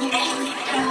Oh,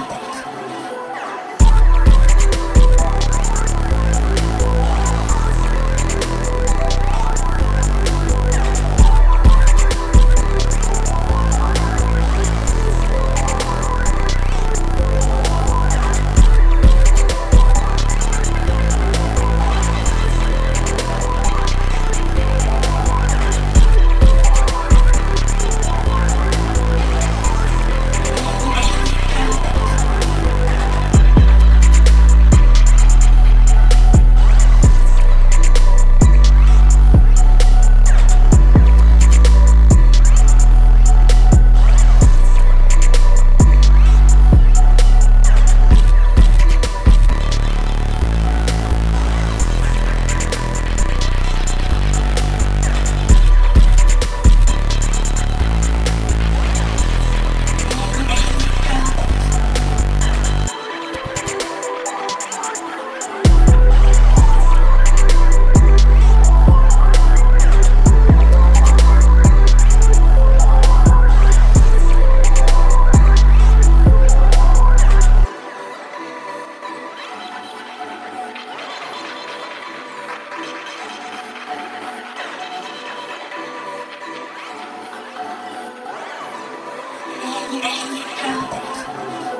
any help.